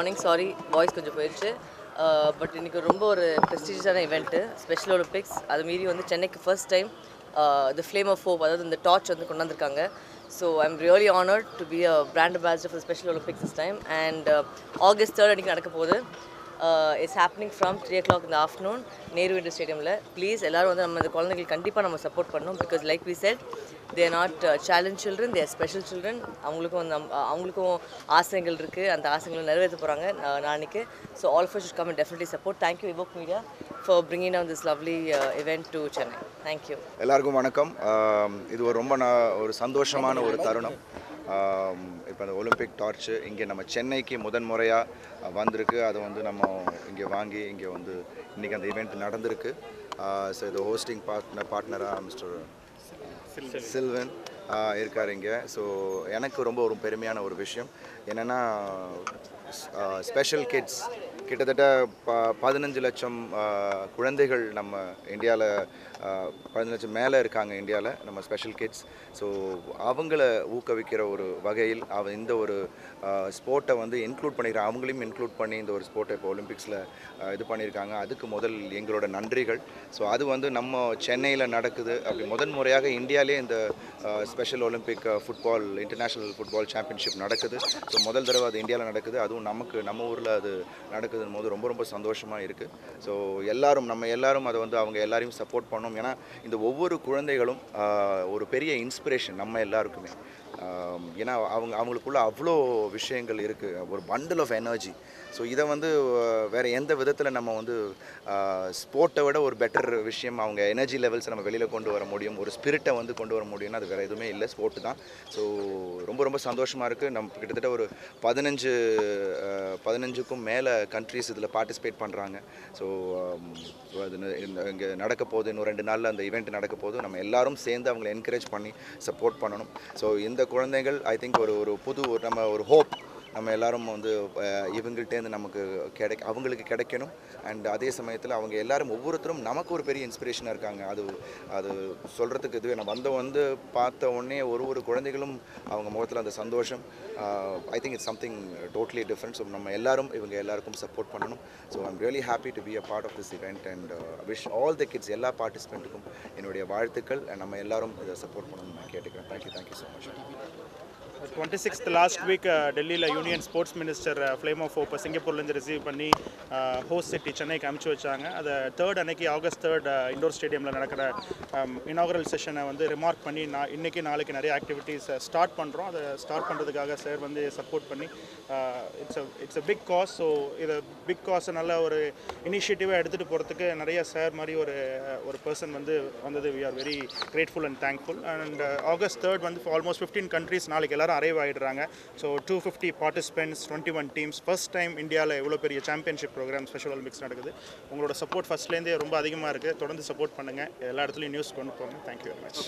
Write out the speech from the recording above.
Morning sorry voice கொஞ்சம் போயிடுச்சு but இன்றைக்கி ரொம்ப ஒரு ப்ரெஸ்டீஜியஸான இவெண்ட்டு ஸ்பெஷல் ஒலிம்பிக்ஸ் அது மீறி வந்து சென்னைக்கு first time the flame of hope அதாவது இந்த டார்ச் வந்து கொண்டு வந்திருக்காங்க so I'm really honoured to be a brand ambassador for special Olympics this time and August third அன்றைக்கி நடக்க போகுது. It's happening from three o'clock இந்த ஆஃப்டர்நூன் நேரு இண்டர் ஸ்டேடியமில் ப்ளீஸ் எல்லோரும் வந்து நம்ம இந்த குழந்தைங்களுக்கு கண்டிப்பாக நம்ம சப்போர்ட் பண்ணணும் because like we said they not challenge children they're special children அவங்களுக்கும் வந்து அவங்களுக்கும் ஆசைகள் இருக்குது அந்த ஆசைகளை நிறைவேற்ற போகிறாங்க நாளைக்கு so all for should come and definitely support thank you Evoke Media for bringing down this lovely event to Chennai thank you எல்லாருக்கும் வணக்கம். இது ஒரு ரொம்ப ஒரு சந்தோஷமான ஒரு தருணம். இப்போ அந்த ஒலிம்பிக் டார்ச்சு இங்கே நம்ம சென்னைக்கு முதன் முறையாக வந்திருக்கு. அதை வந்து நம்ம இங்கே வாங்கி இங்கே வந்து இன்றைக்கி அந்த ஈவெண்ட் நடந்திருக்கு. ஸோ இது ஹோஸ்டிங் பார்ட்னர் பார்ட்னராக மிஸ்டர் சில்வன் இருக்கார் இங்கே. ஸோ எனக்கு ரொம்ப ஒரு பெருமையான ஒரு விஷயம். என்னென்னா ஸ்பெஷல் கிட்ஸ் கிட்டத்தட்ட ப பதினஞ்சு லட்சம் குழந்தைகள் நம்ம இந்தியாவில் பதினஞ்சு லட்சம் மேலே இருக்காங்க இந்தியாவில் நம்ம ஸ்பெஷல் கிட்ஸ் ஸோ அவங்கள ஊக்குவிக்கிற ஒரு வகையில் அவ இந்த ஒரு ஸ்போர்ட்டை வந்து இன்க்ளூட் பண்ணிக்கிற அவங்களையும் இன்க்ளூட் பண்ணி இந்த ஒரு ஸ்போர்ட்டை இப்போ ஒலிம்பிக்ஸில் இது பண்ணியிருக்காங்க. அதுக்கு முதல் எங்களோட நன்றிகள். ஸோ அது வந்து நம்ம சென்னையில் நடக்குது. அப்படி முதன் முறையாக இந்தியாவிலே இந்த special Olympic football international football championship நடக்குது. ஸோ முதல் தடவை அது இந்தியாவில் நடக்குது. அதுவும் நமக்கு நம்ம ஊரில் அது நடக்குது. நடக்குதுன்னு போது ரொம்ப ரொம்ப சந்தோஷமாக இருக்குது ஸோ எல்லாரும் நம்ம எல்லாரும் அதை வந்து அவங்க எல்லாரையும் சப்போர்ட் பண்ணோம். ஏன்னா இந்த ஒவ்வொரு குழந்தைகளும் ஒரு பெரிய இன்ஸ்பிரேஷன் நம்ம எல்லாருக்குமே. ஏன்னா அவங்க அவங்களுக்குள்ள அவ்வளோ விஷயங்கள் இருக்குது ஒரு பண்டில் ஆஃப் எனர்ஜி ஸோ இதை வந்து வேறு எந்த விதத்தில் நம்ம வந்து ஸ்போர்ட்டை விட ஒரு பெட்டர் விஷயம் அவங்க எனர்ஜி லெவல்ஸை நம்ம வெளியில் கொண்டு வர முடியும்? ஒரு ஸ்பிரிட்டை வந்து கொண்டு வர முடியும்னா அது வேறு எதுவுமே இல்லை. ஸ்போர்ட்டு தான். ஸோ ரொம்ப ரொம்ப சந்தோஷமாக இருக்குது நம்ம கிட்டத்தட்ட ஒரு பதினஞ்சு பதினஞ்சுக்கும் மேலே கண்ட்ரீஸ் இதில் பார்ட்டிசிபேட் பண்ணுறாங்க ஸோ அது இங்கே நடக்க போகுது. இன்னும் ரெண்டு நாளில் அந்த ஈவெண்ட் நடக்க போகுது. நம்ம எல்லாரும் சேர்ந்து அவங்களை என்கரேஜ் பண்ணி சப்போர்ட் பண்ணணும். ஸோ இந்த குழந்தைகள் ஐ திங்க் ஒரு ஒரு புது ஒரு நம்ம ஒரு ஹோப் நம்ம எல்லாரும் வந்து இவங்கள்ட்டேருந்து நமக்கு கிடை அவங்களுக்கு கிடைக்கணும். அண்ட் அதே சமயத்தில் அவங்க எல்லாரும் ஒவ்வொருத்தரும் நமக்கு ஒரு பெரிய இன்ஸ்பிரேஷனாக இருக்காங்க. அது அது சொல்கிறதுக்கு இதுவே நான் வந்த வந்து பார்த்த உடனே ஒரு ஒரு குழந்தைகளும் அவங்க முகத்தில் அந்த சந்தோஷம். I think it's something totally different so நம்ம எல்லாரும் இவங்க எல்லாருக்கும் சப்போர்ட் பண்ணணும். So I'm really happy to be a part of this event and wish all the kids எல்லா பார்ட்டிசிபெண்ட்டுக்கும் என்னுடைய வாழ்த்துக்கள். நம்ம எல்லாரும் இதை சப்போர்ட் பண்ணணும்னு நான் கேட்டுக்கிறேன். Thank you thank you so much twenty sixth last week டெல்லியில் union sports minister flame of ஓப்பை சிங்கப்பூர்லேருந்து ரிசீவ் பண்ணி ஹோஸ்ட் சிட்டி சென்னைக்கு அனுப்பிச்சு வச்சாங்க. அதை தேர்ட் அன்னைக்கு ஆகஸ்ட் தேர்ட் இண்டோர் ஸ்டேடியமில் நடக்கிற um, இனாகரல் செஷனை வந்து ரிமார்க் பண்ணி நான் இன்றைக்கி நாளைக்கு நிறைய ஆக்டிவிட்டீஸை ஸ்டார்ட் பண்ணுறோம் அதை ஸ்டார்ட் பண்ணுறதுக்காக சார் வந்து சப்போர்ட் பண்ணி it's a it's a big cause so இதை பிக் காஸை நல்ல ஒரு இனிஷியேட்டிவாக எடுத்துகிட்டு போகிறதுக்கு நிறைய சார் மாதிரி ஒரு uh, ஒரு பர்சன் வந்து வந்தது. We are very grateful and thankful and August third வந்து ஆல்மோஸ்ட் ஃபிஃப்டீன் கண்ட்ரீஸ் நாளைக்கு எல்லாரும் arrive ஆகிடுறாங்க so two fifty participants twenty one teams first time இந்தியாவில் எவ்வளோ பெரிய சாம்பியன்ஷிப் ப்ரோக்ராம் ஸ்பெஷல் ஒலிம்பிக்ஸ் நடக்குது. உங்களோட சப்போர்ட் ஃபஸ்ட்லேருந்தே ரொம்ப அதிகமாக இருக்குது தொடர்ந்து சப்போர்ட் பண்ணுங்கள் எல்லா இடத்துலையும் நியூஸ் கொண்டு போங்க. Thank you very much